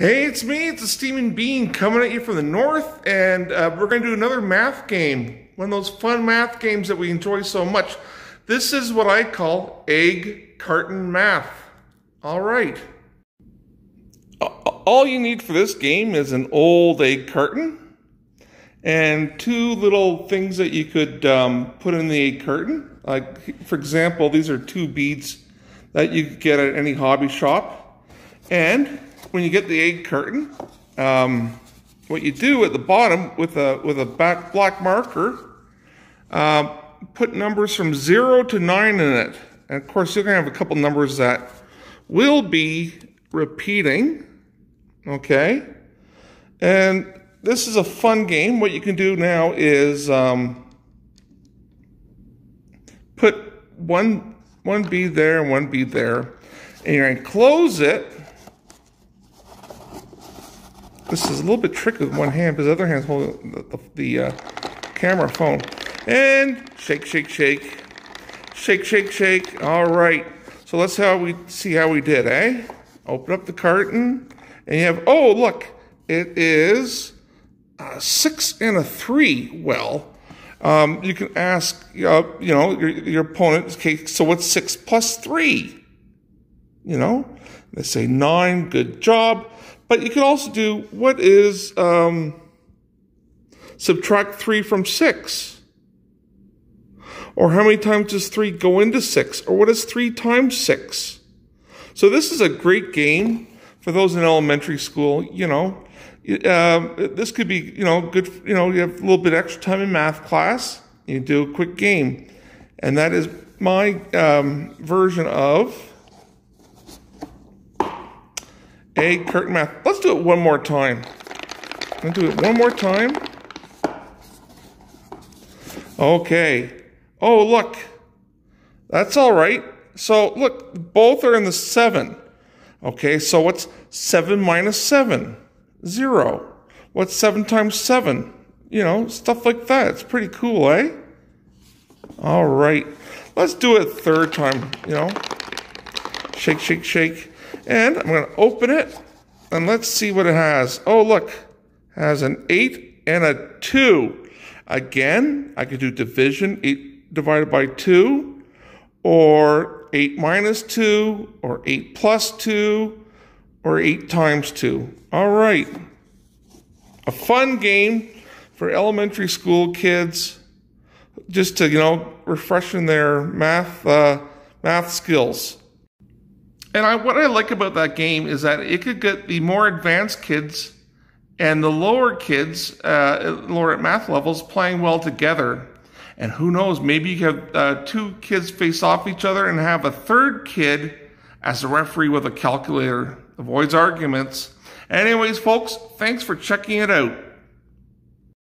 Hey, it's me. It's a Steaming Bean coming at you from the north, and uh, we're going to do another math game. One of those fun math games that we enjoy so much. This is what I call egg carton math. All right. All you need for this game is an old egg carton and two little things that you could um, put in the egg carton. Like, for example, these are two beads that you could get at any hobby shop. And when you get the egg carton, um, what you do at the bottom with a with a back black marker, uh, put numbers from zero to nine in it. And of course, you're gonna have a couple numbers that will be repeating. Okay, and this is a fun game. What you can do now is um, put one one bead there and one bead there, and you're gonna close it this is a little bit tricky with one hand because the other hand's holding the, the, the uh, camera phone. And shake, shake, shake. Shake, shake, shake. All right. So let's how we see how we did, eh? Open up the carton. And you have, oh, look. It is a six and a three. Well, um, you can ask, uh, you know, your, your opponent, okay, so what's six plus three? You know, they say nine, good job. But you could also do what is um, subtract 3 from 6? Or how many times does 3 go into 6? Or what is 3 times 6? So this is a great game for those in elementary school, you know. Uh, this could be, you know, good, you know, you have a little bit extra time in math class, you do a quick game. And that is my um, version of egg carton math. Let's do it one more time. Let's do it one more time. Okay. Oh, look. That's all right. So, look, both are in the 7. Okay, so what's 7 minus 7? 0. What's 7 times 7? You know, stuff like that. It's pretty cool, eh? All right. Let's do it third time, you know. Shake, shake, shake. And I'm going to open it and let's see what it has. Oh, look, it has an 8 and a 2. Again, I could do division, 8 divided by 2, or 8 minus 2, or 8 plus 2, or 8 times 2. All right. A fun game for elementary school kids just to, you know, refreshing their math, uh, math skills. And I, what I like about that game is that it could get the more advanced kids and the lower kids, uh, lower at math levels, playing well together. And who knows, maybe you have uh, two kids face off each other and have a third kid as a referee with a calculator. Avoids arguments. Anyways, folks, thanks for checking it out.